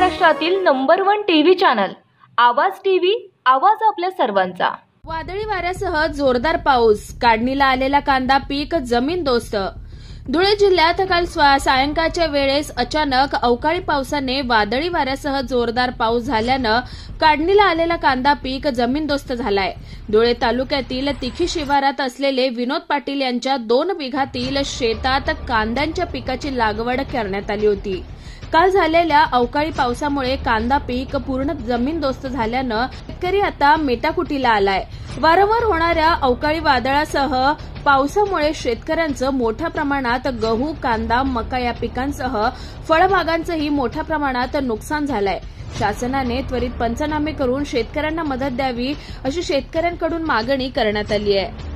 महाराष्ट्रातील number one TV channel Awaaz TV Awaaz आपल्या सर्वांचा. वादळी वाऱ्यासह जोरदार पाऊस काढणीला आलेला कांदा पीक जमीन दोस्त. धुळे जिल्ह्यात काल सायंकाळच्या वेळेस अचानक अवकाळी पावसाने वादळी वाऱ्यासह जोरदार पाऊस झाल्यानं काढणीला आलेला कांदा पीक जमीनदोस्त झालाय. धुळे तालुक्यातील तिखी शिवारात असलेले विनोद पाटील यांच्या दोन बिघातील शेतात कांद्यांच्या पिकाची लागवड करण्यात आली होती. काल झालेल्या अवकाळी पावसामुळे कांदा पीक पूर्ण जमीनदोस्त झाल्यानं शेतकरी आता मेटाकुटीला आलाय. वारंवार होणाऱ्या अवकाळी वादळासह पावसामुळे शेतकऱ्यांचं मोठ्या प्रमाणात गहू कांदा मका या पिकांसह फळबागांचंही मोठ्या प्रमाणात नुकसान झालंय. शासनाने त्वरित पंचनामे करून शेतकऱ्यांना मदत द्यावी अशी शेतकऱ्यांकडून मागणी करण्यात आली आहे.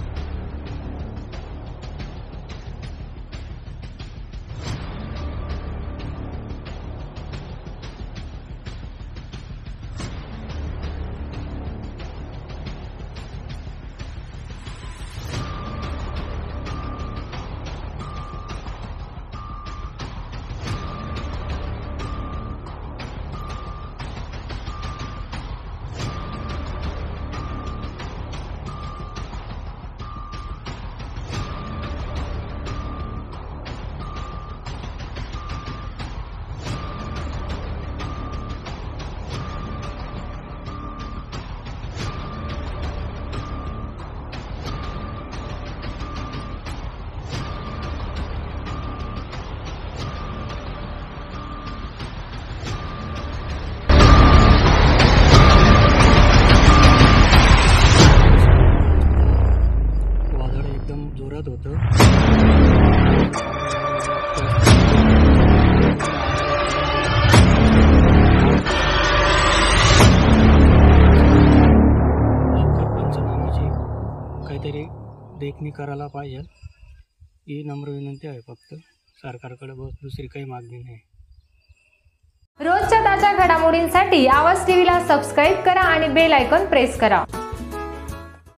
जोरात होतं. काहीतरी देखणी करायला पाहिजे. ही नम्र विनंती आहे फक्त. सरकारकडे बस दुसरी काही मागणी नाही. रोजच्या ताज्या घडामोडींसाठी आवाज टीव्हीला सबस्क्राईब करा आणि बेल आयकॉन प्रेस करा.